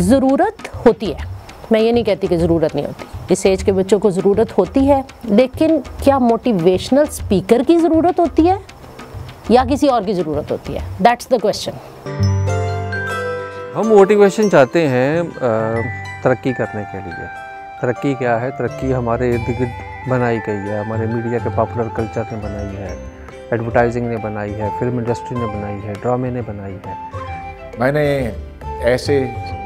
ज़रूरत होती है। मैं ये नहीं कहती कि ज़रूरत नहीं होती। इस एज के बच्चों को ज़रूरत होती है लेकिन क्या मोटिवेशनल स्पीकर की ज़रूरत होती है या किसी और की ज़रूरत होती है? दैट्स द क्वेश्चन हम मोटिवेशन चाहते हैं तरक्की करने के लिए। तरक्की क्या है? तरक्की हमारे इर्द गिर्द बनाई गई है। हमारे मीडिया के पॉपुलर कल्चर ने बनाई है। एडवर्टाइजिंग ने बनाई है। फ़िल्म इंडस्ट्री ने बनाई है। ड्रामे ने बनाई है। मैंने ऐसे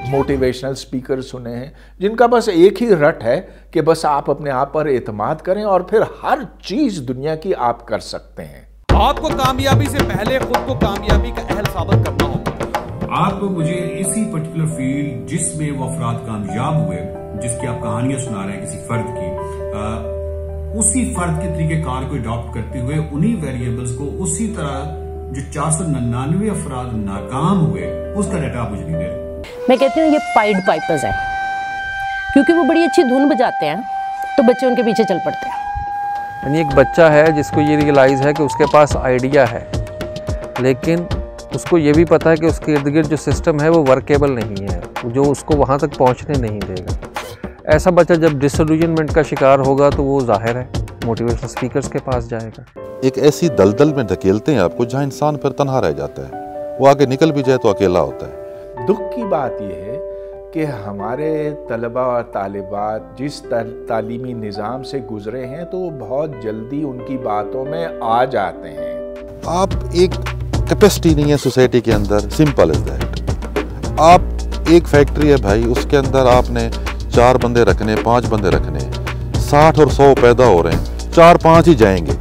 मोटिवेशनल स्पीकर सुने हैं जिनका बस एक ही रट है कि बस आप अपने आप पर एतमाद करें और फिर हर चीज़ दुनिया की आप कर सकते हैं। आपको कामयाबी से पहले खुद को कामयाबी का अहल साबित करना होगा। आप मुझे इसी पर्टिकुलर फ़ील्ड जिसमें वो अफराद कामयाब हुए जिसकी आप कहानियाँ सुना रहे हैं किसी फर्द की आ, उसी फर्द के तरीके कार को अडॉप्ट करते हुए उन्हीं वेरिएबल्स को उसी तरह जो चार सौ निन्यानवे अफराद नाकाम हुए उसका डाटा आप मुझे नहीं दे रहे। मैं कहती हूँ ये पाइड पाइपर्स हैं। क्योंकि वो बड़ी अच्छी धुन बजाते हैं तो बच्चे उनके पीछे चल पड़ते हैं। यानी एक बच्चा है जिसको ये रियलाइज़ है कि उसके पास आइडिया है लेकिन उसको ये भी पता है कि उसके इर्द गिर्द जो सिस्टम है वो वर्केबल नहीं है जो उसको वहाँ तक पहुँचने नहीं देगा। ऐसा बच्चा जब डिसल्यूजनमेंट का शिकार होगा तो वो ज़ाहिर है। मोटिवेशनल स्पीकर्स के पास जाएगा। एक ऐसी दलदल में धकेलते हैं आपको जहाँ इंसान फिर तनहा रह जाता है। वो आगे निकल भी जाए तो अकेला होता है। दुख की बात यह है कि हमारे तलबा और तालिबात जिस तालीमी निज़ाम से गुजरे हैं तो वो बहुत जल्दी उनकी बातों में आ जाते हैं। आप एक कैपेसिटी नहीं है सोसाइटी के अंदर सिंपल इज़ दैट आप एक फैक्ट्री है भाई उसके अंदर आपने चार बंदे रखने पाँच बंदे रखने। साठ और सौ पैदा हो रहे हैं। चार पाँच ही जाएँगे।